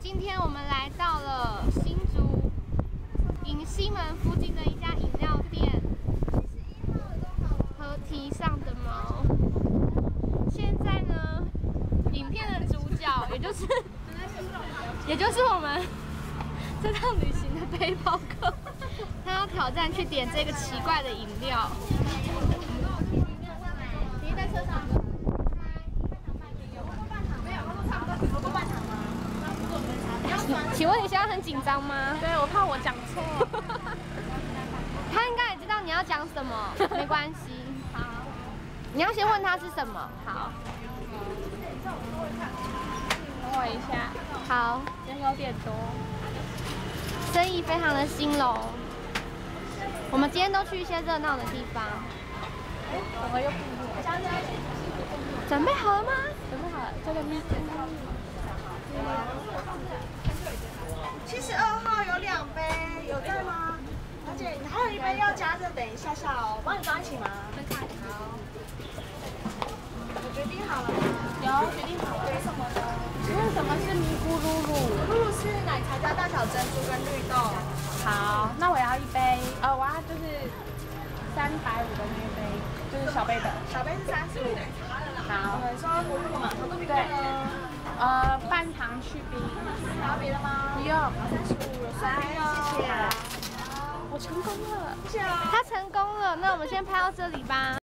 今天我们来到了新竹银西门附近的一家饮料店，河堤上的猫。现在呢，影片的主角，也就是也就是我们 这趟旅行的背包客，他要挑战去点这个奇怪的饮料。你在车上。请问你现在很紧张吗？对，我怕我讲错。他应该也知道你要讲什么，没关系。好，你要先问他是什么。好。等我一下。好。人有点多，生意非常的兴隆。我们今天都去一些热闹的地方。哎，怎么又不准备好了吗？准备好了，这个咪。而且你还有一杯要加热，等一下下哦，我帮你装一起吗？好。我决定好了吗？有决定好了。点什么呢？请问什么是咪咕噜噜？咕噜是奶茶加大小珍珠跟绿豆。好，那我要一杯，呃，我要就是三百五的那一杯，就是小杯的。小杯是三十五。好。我们说咕噜嘛，好多冰呢。呃，半糖去冰，还有别的吗？不用，三十五，来哦，谢谢。成功了，谢谢哦。他成功了，那我们先拍到这里吧。